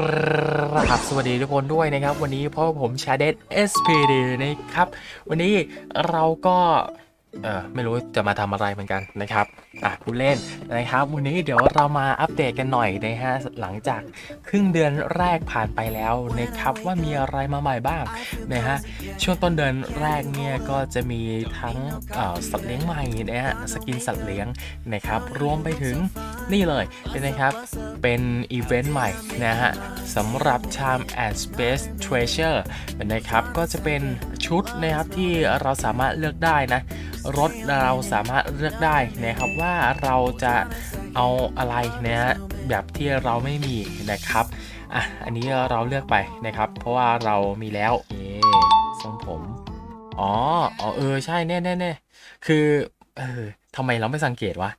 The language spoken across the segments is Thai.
ครับสวัสดีทุกคนด้วยนะครับ วันนี้เพราะผมชาเดส SPD นะครับ วันนี้เราก็ เออไม่รู้จะมาทำอะไรเหมือนกันนะครับอะผู้เล่นนะครับ วันนี้เดี๋ยวเรามาอัปเดตกันหน่อยนะฮะหลังจากครึ่งเดือนแรกผ่านไปแล้วนะครับว่ามีอะไรมาใหม่บ้างนะฮะช่วงต้นเดือนแรกเนี่ยก็จะมีทั้งสัตว์เลี้ยงใหม่นะฮะสกินสัตว์เลี้ยงนะครับรวมไปถึงนี่เลยเป็นนะครับเป็นอีเวนต์ใหม่นะฮะสำหรับ Charm and Space Treasure นะครับก็จะเป็นชุดนะครับที่เราสามารถเลือกได้นะรถเราสามารถเลือกได้นะครับว่าเราจะเอาอะไรนะฮะแบบที่เราไม่มีนะครับอะอันนี้เราเลือกไปนะครับ เพราะว่าเรามีแล้วนี่ทรงผมอ๋ออ๋อเออใช่แน่แน่แน่คือเออทำไมเราไม่สังเกตวะ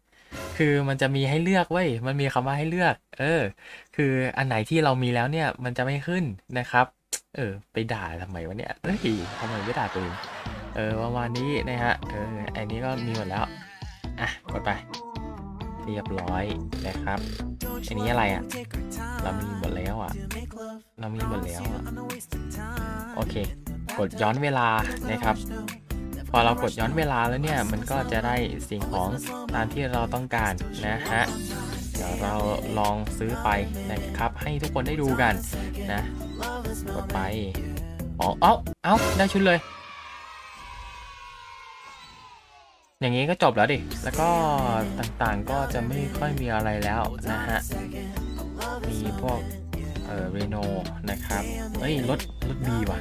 คือมันจะมีให้เลือกเว้ย มันมีคำว่าให้เลือก เออ คืออันไหนที่เรามีแล้วเนี่ย มันจะไม่ขึ้นนะครับ เออ ไปด่าทำไมวะเนี่ย เฮ้ยทำไมไม่ด่าตัวเอง เออประมาณนี้นะฮะ เออ อันนี้ก็มีหมดแล้ว อะ กดไป เรียบร้อยนะครับ อันนี้อะไรอะ เรามีหมดแล้วอะ เรามีหมดแล้วอะ โอเค กดย้อนเวลานะครับ พอเรากดย้อนเวลาแล้วเนี่ย มันก็จะได้สิ่งของตามที่เราต้องการนะฮะ เดี๋ยวเราลองซื้อไปนะครับ ให้ทุกคนได้ดูกันนะ กดไป อ๋อ เอ้า เอ้า ได้ชุดเลย อย่างนี้ก็จบแล้วดิ แล้วก็ต่างๆก็จะไม่ค่อยมีอะไรแล้วนะฮะ มีพวกเอ่อเรโนนะครับเอ้ยรถรถดีว่ะ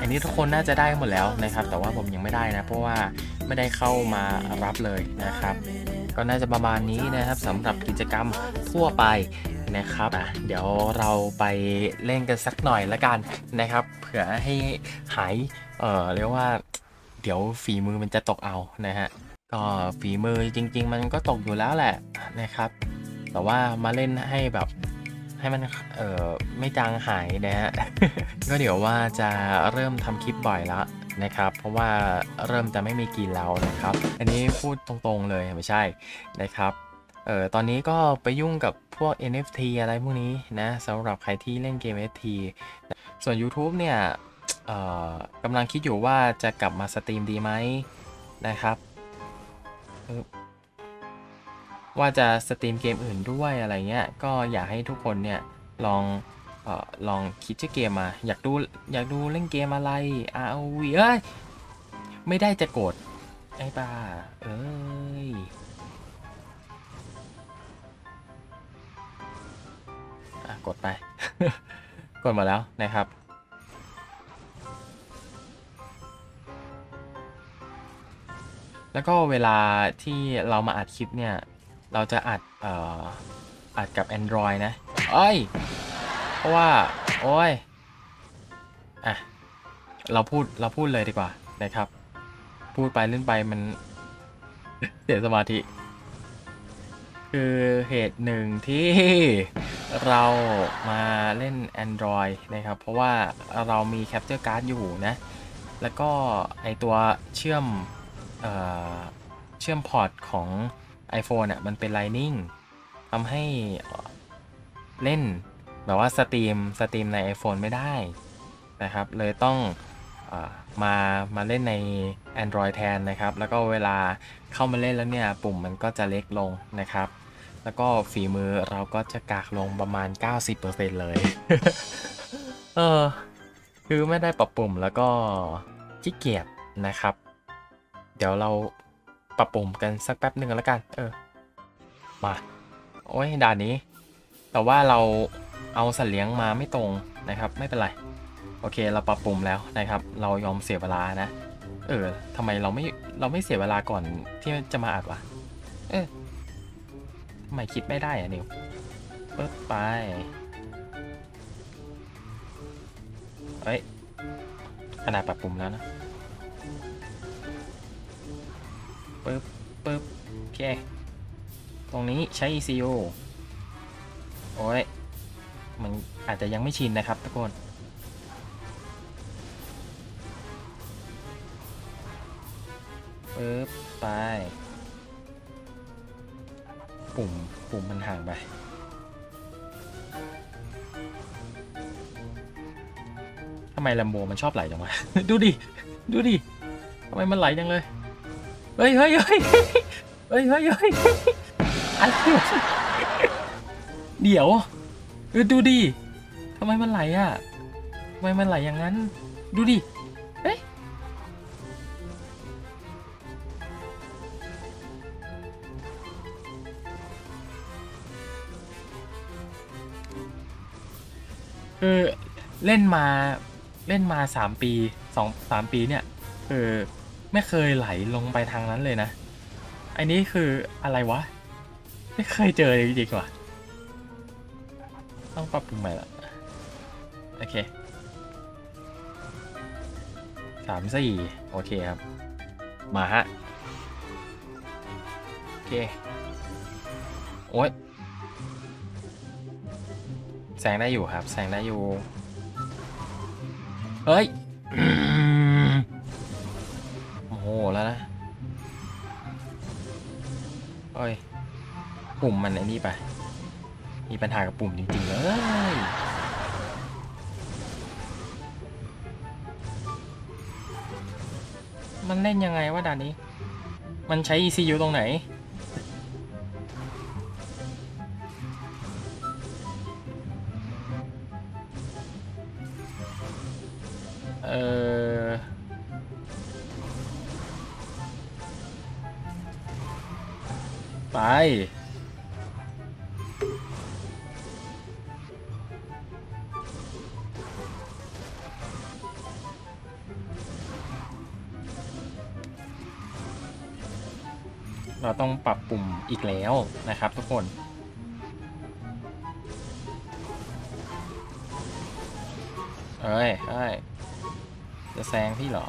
อันนี้ทุกคนน่าจะได้หมดแล้วนะครับ แต่ว่าผมยังไม่ได้นะ เพราะว่าไม่ได้เข้ามารับเลยนะครับ ก็น่าจะประมาณนี้นะครับสำหรับกิจกรรมทั่วไปนะครับอะเดี๋ยวเราไปเล่นกันสักหน่อยละกันนะครับ เผื่อให้หาย เอ่อเรียกว่า เดี๋ยวฝีมือมันจะตกเอานะฮะก็ฝีมือจริง ๆ มันก็ตกอยู่แล้วแหละนะครับ แต่ว่ามาเล่นให้แบบให้มันเออไม่จางหายนะฮะก็เดี๋ยวว่าจะเริ่มทำคลิปบ่อยแล้วนะครับเพราะว่าเริ่มจะไม่มีกินแล้วนะครับ อันนี้พูดตรงๆเลยไม่ใช่นะครับเออตอนนี้ก็ไปยุ่งกับพวก NFT อะไรพวกนี้นะสำหรับใครที่เล่นเกม NFT ส่วน YouTube เนี่ย กำลังคิดอยู่ว่าจะกลับมา stream ดีไหมนะครับ ว่าจะ stream เกมอื่นด้วยอะไรเงี้ย ก็อยากให้ทุกคนเนี่ยลองออลองคิดชื่อเกมมา อยากดูอยากดูเล่นเกมอะไร ROV เอ้ย ไม่ได้จะโกรธไอ้บ้าเอ้ยอกดไป กดมาแล้วนะครับ แล้วก็เวลาที่เรามาอัดคลิปเนี่ย เราจะอัดเอ่ออัดกับ Android นะเอ้ยเพราะว่า โอ้ยอะเราพูดเราพูดเลยดีกว่านะครับ พูดไปเล่นไปมันเสียสมาธิ คือเหตุหนึ่งที่เรามาเล่น Android นะครับ เพราะว่าเรามี Capture Card อยู่นะ แล้วก็ไอตัวเชื่อม เชื่อม port ของ iPhone อะมันเป็น Lightning ทำให้เล่นแบบว่า stream stream ใน iPhone ไม่ได้นะครับ เลยต้องอมามาเล่นใน Android แทนนะครับ แล้วก็เวลาเข้ามาเล่นแล้วเนี่ย ปุ่มมันก็จะเล็กลงนะครับ แล้วก็ฝีมือเราก็จะกากลงประมาณ 90%เลย เออ คือไม่ได้ปรับปรุงแล้วก็ขี้เกียจนะครับ เดี๋ยวเราปรับปรุงกันสักแป๊บหนึ่งแล้วกัน เออ มา โอ้ยด่านนี้ แต่ว่าเราเอาสัตว์เลี้ยงมาไม่ตรงนะครับ ไม่เป็นไร โอเค เราปรับปรุงแล้วนะครับ เรายอมเสียเวลานะ เออทำไมเราไม่ เราไม่เสียเวลาก่อนที่จะมาอัดวะ เออทำไมคิดไม่ได้อะนิวปึ๊บไป เฮ้ยขนาดปรับปรุงแล้วนะ ปึ๊บปึ๊บโอเค ตรงนี้ใช้ ECU โอ้ย มันอาจจะยังไม่ชินนะครับทุกคนปึ๊บไป ปุ่ม ปุ่มมันห่างไปทำไมลำโบมันชอบไหลจังวะ ดูดิ ดูดิ ทำไมมันไหลจังเลย เฮ้ยเฮ้ยเฮ้ยเฮ้ยเฮ้ยเฮ้ยอะไรเดี๋ยวเออดูดิทำไมมันไหลอะทำไมมันไหลอย่างนั้น ดูดิเอ๊ะคือเล่นมาเล่นมาสามปีสองสามปีเนี่ย เออ ไม่เคยไหลลงไปทางนั้นเลยนะ อันนี้คืออะไรวะ ไม่เคยเจอเลยจริงๆว่ะ ต้องปรับปรุงใหม่ละ โอเคสามสี่โอเคครับ มาฮะ โอเค โอ้ยแซงได้อยู่ครับแซงได้อยู่ เฮ้ย แล้วนะโอ้ย ปุ่มมันไอ้นี่ไป มีปัญหากับปุ่มจริงๆเลยมันเล่นยังไงวะด่านนี้ มันใช้ ECU ตรงไหน ไป เราต้องปรับปุ่มอีกแล้วนะครับทุกคนเอ้ยเอ้ยจะแซงพี่เหรอ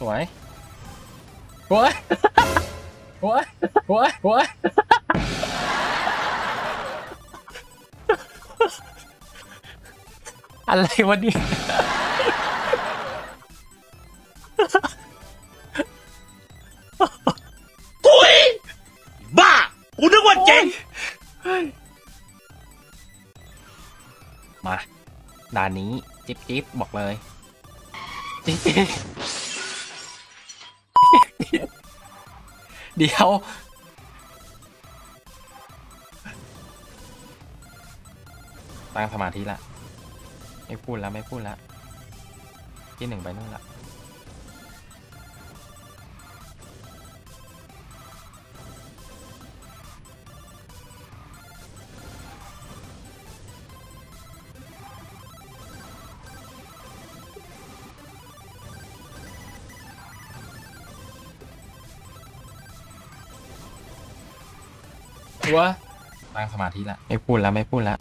สวยโอ้ยโอ้ยโอ้ยโอ้ยอะไรวะเนี่ยบ้ากูนึกว่าเจ๋งมา ด่านนี้ จิ๊บจิ๊บบอกเลย จิ๊บ เดี๋ยว ตั้งสมาธิละ ไม่พูดแล้วไม่พูดแล้วที่หนึ่งไปนู่นละ วะตั้งสมาธิละไม่พูดแล้วไม่พูดแล้ว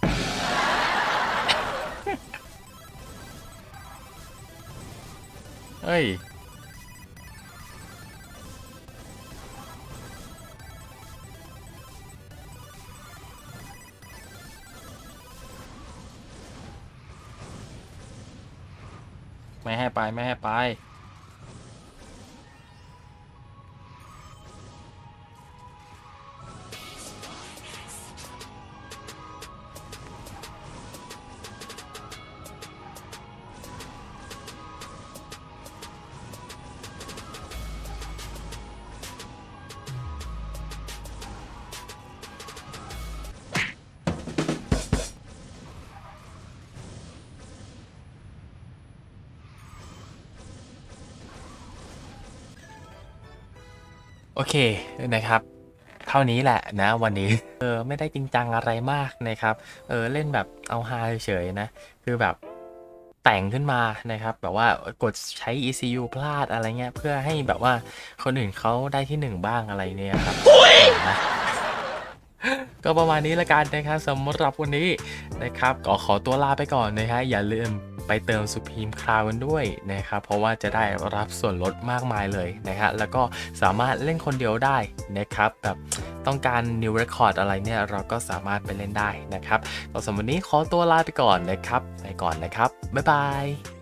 เฮ้ย ไม่ให้ไป ไม่ให้ไป เคนะครับเท่านี้แหละนะวันนี้เออไม่ได้จริงจังอะไรมากนะครับเออเล่นแบบเอาฮาเฉยๆนะ คือแบบแต่งขึ้นมานะครับ แบบว่ากดใช้ ECU พลาดอะไรเงี้ย เพื่อให้แบบว่าคนอื่นเขาได้ที่หนึ่งบ้างอะไรเนี่ยครับก็ประมาณนี้ละกันนะครับสำหรับวันนี้นะครับก็ขอตัวลาไปก่อนนะฮะอย่าลืม ไปเติมสุพีมคราวกันด้วยนะครับเพราะว่าจะได้รับส่วนลดมากมายเลยนะฮะแล้วก็สามารถเล่นคนเดียวได้นะครับแบบต้องการ new record อะไรเนี่ยเราก็สามารถไปเล่นได้นะครับสำหรับวันนี้ขอตัวลาไปก่อนนะครับ ไปก่อนนะครับ บ๊ายบาย